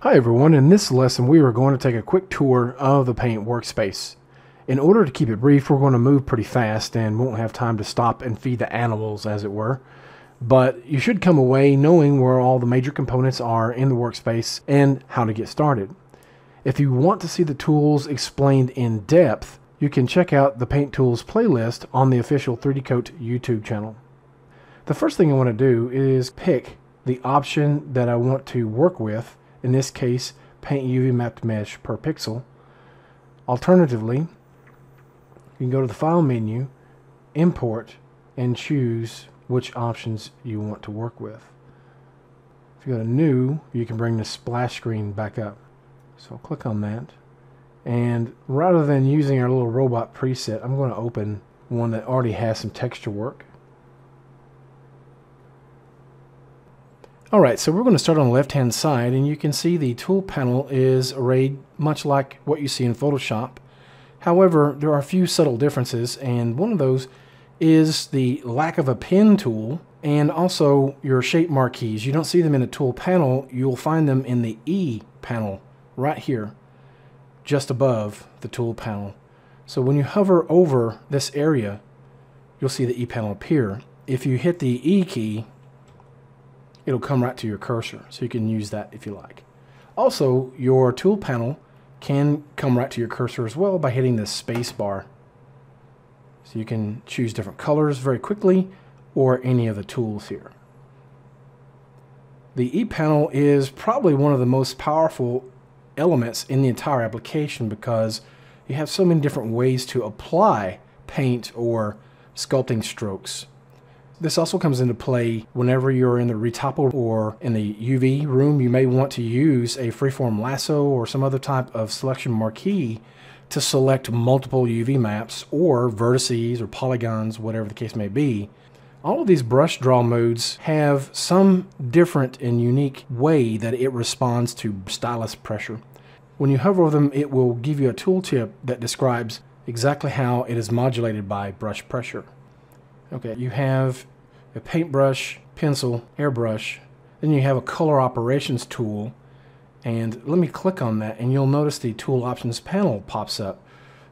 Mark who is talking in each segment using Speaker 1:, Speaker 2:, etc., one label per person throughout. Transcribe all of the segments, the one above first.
Speaker 1: Hi everyone, in this lesson we are going to take a quick tour of the Paint workspace. In order to keep it brief, we're going to move pretty fast and won't have time to stop and feed the animals as it were. But you should come away knowing where all the major components are in the workspace and how to get started. If you want to see the tools explained in depth, you can check out the Paint Tools playlist on the official 3D Coat YouTube channel. The first thing I want to do is pick the option that I want to work with, in this case, Paint UV Mapped Mesh per pixel. Alternatively, you can go to the File menu, Import, and choose which options you want to work with. If you go to New, you can bring the splash screen back up. So I'll click on that. And rather than using our little robot preset, I'm going to open one that already has some texture work. Alright, so we're going to start on the left hand side and you can see the tool panel is arrayed much like what you see in Photoshop. However, there are a few subtle differences and one of those is the lack of a pen tool and also your shape marquees. You don't see them in the tool panel, you'll find them in the E panel right here, just above the tool panel. So when you hover over this area, you'll see the E panel appear. If you hit the E key, it'll come right to your cursor. So you can use that if you like. Also, your tool panel can come right to your cursor as well by hitting the space bar. So you can choose different colors very quickly or any of the tools here. The E-panel is probably one of the most powerful elements in the entire application because you have so many different ways to apply paint or sculpting strokes. This also comes into play whenever you're in the retopo or in the UV room. You may want to use a freeform lasso or some other type of selection marquee to select multiple UV maps or vertices or polygons, whatever the case may be. All of these brush draw modes have some different and unique way that it responds to stylus pressure. When you hover over them, it will give you a tooltip that describes exactly how it is modulated by brush pressure. Okay, you have a paintbrush, pencil, airbrush, then you have a color operations tool, and let me click on that and you'll notice the tool options panel pops up.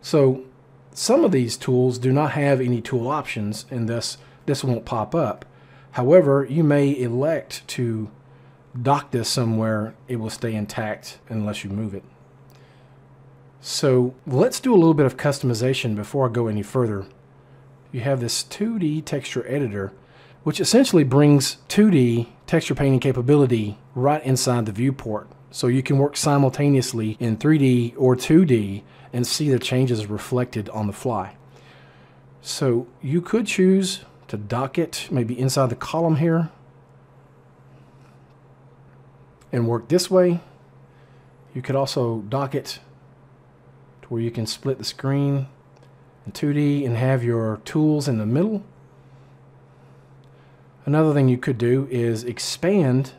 Speaker 1: So some of these tools do not have any tool options and thus this won't pop up. However, you may elect to dock this somewhere, it will stay intact unless you move it. So let's do a little bit of customization before I go any further you have this 2D texture editor, which essentially brings 2D texture painting capability right inside the viewport. So you can work simultaneously in 3D or 2D and see the changes reflected on the fly. So you could choose to dock it maybe inside the column here and work this way. You could also dock it to where you can split the screen in 2D and have your tools in the middle. Another thing you could do is expand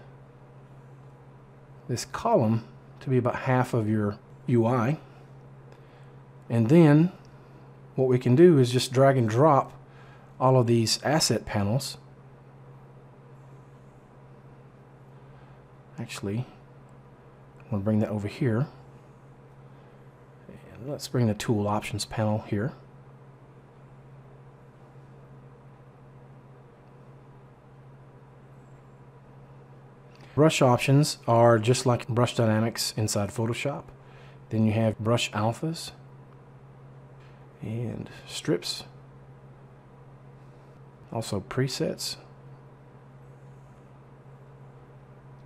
Speaker 1: this column to be about half of your UI. And then what we can do is just drag and drop all of these asset panels. Actually, I'm going to bring that over here. And let's bring the tool options panel here. Brush options are just like brush dynamics inside Photoshop. Then you have brush alphas and strips. Also presets.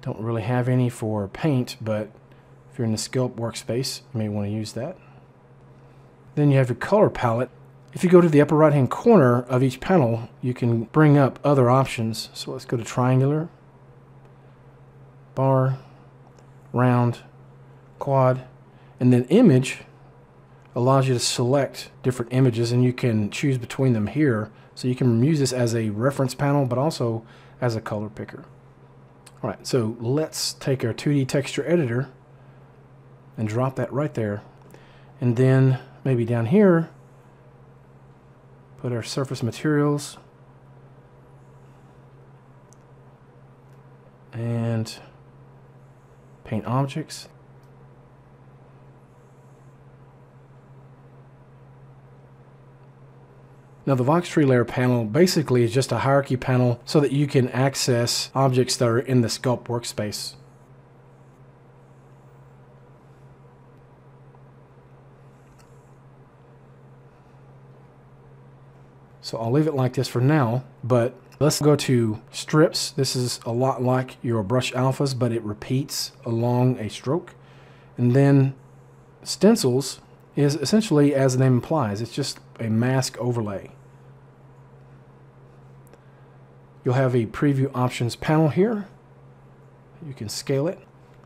Speaker 1: Don't really have any for paint, but if you're in the sculpt workspace, you may want to use that. Then you have your color palette. If you go to the upper right hand corner of each panel, you can bring up other options. So let's go to triangular bar, round, quad, and then image allows you to select different images and you can choose between them here. So you can use this as a reference panel, but also as a color picker. All right, so let's take our 2D texture editor and drop that right there. And then maybe down here, put our surface materials and paint objects. Now the Voxtree layer panel basically is just a hierarchy panel so that you can access objects that are in the sculpt workspace. So I'll leave it like this for now, but let's go to strips. This is a lot like your brush alphas, but it repeats along a stroke. And then stencils is essentially, as the name implies, it's just a mask overlay. You'll have a preview options panel here. You can scale it.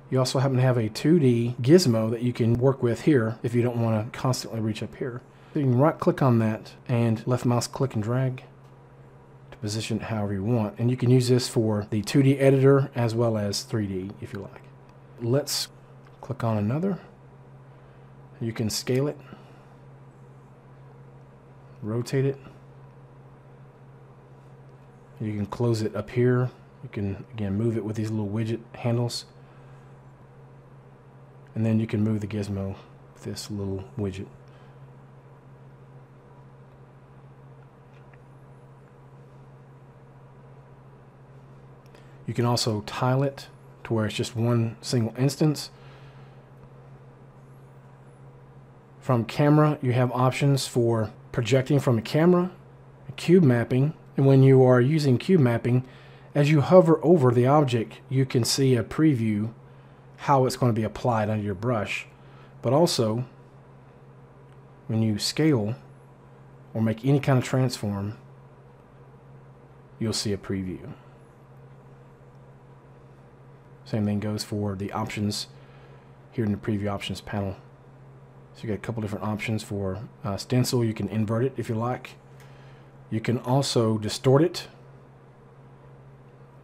Speaker 1: You also happen to have a 2D gizmo that you can work with here if you don't want to constantly reach up here. You can right click on that and left mouse click and drag position it however you want. And you can use this for the 2D editor as well as 3D if you like. Let's click on another. You can scale it, rotate it. You can close it up here. You can, again, move it with these little widget handles. And then you can move the gizmo with this little widget. You can also tile it to where it's just one single instance. From camera, you have options for projecting from a camera, cube mapping, and when you are using cube mapping, as you hover over the object, you can see a preview how it's going to be applied under your brush. But also, when you scale or make any kind of transform, you'll see a preview. Same thing goes for the options here in the preview options panel. So you got a couple different options for uh, stencil. You can invert it if you like. You can also distort it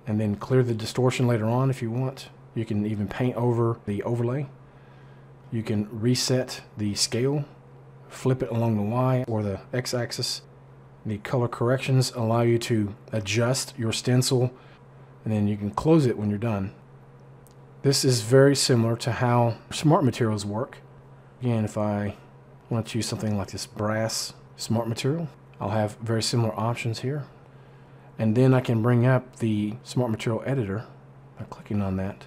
Speaker 1: and then clear the distortion later on if you want. You can even paint over the overlay. You can reset the scale, flip it along the Y or the X axis. The color corrections allow you to adjust your stencil and then you can close it when you're done. This is very similar to how smart materials work. Again, if I want to use something like this brass smart material, I'll have very similar options here. And then I can bring up the smart material editor by clicking on that.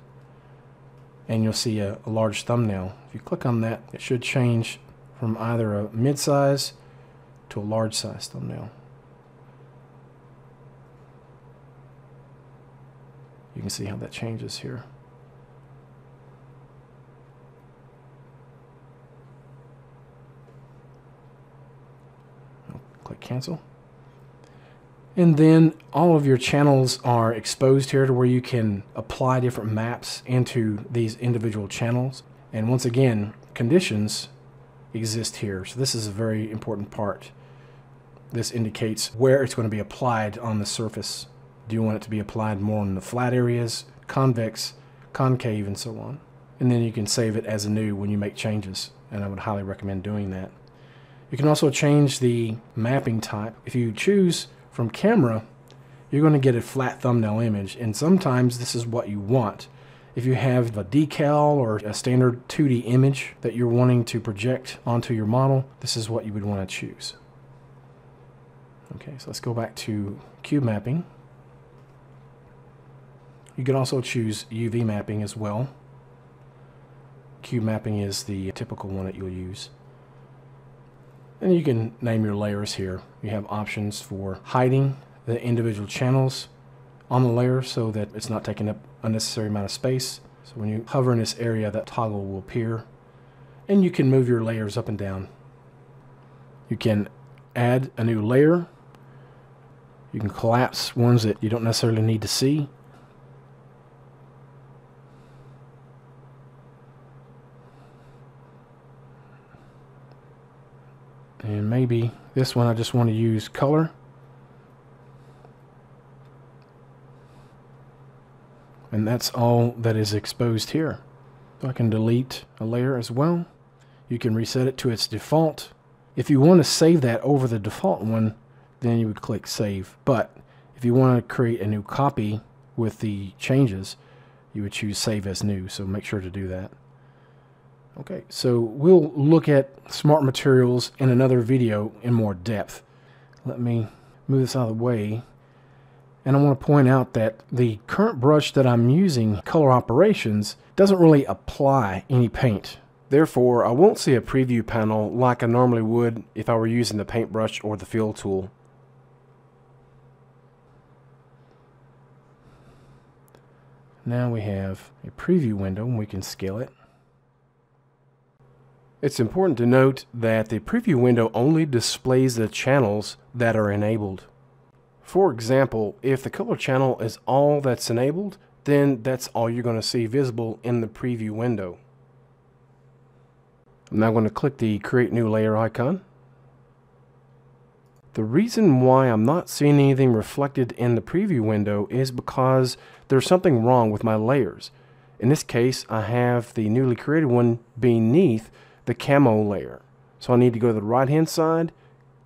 Speaker 1: And you'll see a, a large thumbnail. If you click on that, it should change from either a mid-size to a large size thumbnail. You can see how that changes here. click cancel. And then all of your channels are exposed here to where you can apply different maps into these individual channels. And once again, conditions exist here. So this is a very important part. This indicates where it's going to be applied on the surface. Do you want it to be applied more in the flat areas, convex, concave, and so on. And then you can save it as a new when you make changes. And I would highly recommend doing that. You can also change the mapping type. If you choose from camera, you're going to get a flat thumbnail image. And sometimes this is what you want. If you have a decal or a standard 2D image that you're wanting to project onto your model, this is what you would want to choose. Okay, so let's go back to cube mapping. You can also choose UV mapping as well. Cube mapping is the typical one that you'll use. And you can name your layers here. You have options for hiding the individual channels on the layer so that it's not taking up unnecessary amount of space. So when you hover in this area, that toggle will appear. And you can move your layers up and down. You can add a new layer. You can collapse ones that you don't necessarily need to see. And maybe this one I just want to use color. And that's all that is exposed here. So I can delete a layer as well. You can reset it to its default. If you want to save that over the default one, then you would click save. But if you want to create a new copy with the changes, you would choose Save as New, so make sure to do that. Okay, so we'll look at smart materials in another video in more depth. Let me move this out of the way. And I want to point out that the current brush that I'm using, Color Operations, doesn't really apply any paint. Therefore, I won't see a preview panel like I normally would if I were using the paintbrush or the fill tool. Now we have a preview window and we can scale it. It's important to note that the preview window only displays the channels that are enabled. For example, if the color channel is all that's enabled, then that's all you're going to see visible in the preview window. I'm now going to click the create new layer icon. The reason why I'm not seeing anything reflected in the preview window is because there's something wrong with my layers. In this case, I have the newly created one beneath the camo layer. So I need to go to the right hand side,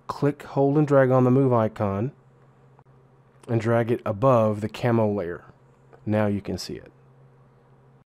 Speaker 1: click, hold, and drag on the move icon, and drag it above the camo layer. Now you can see it.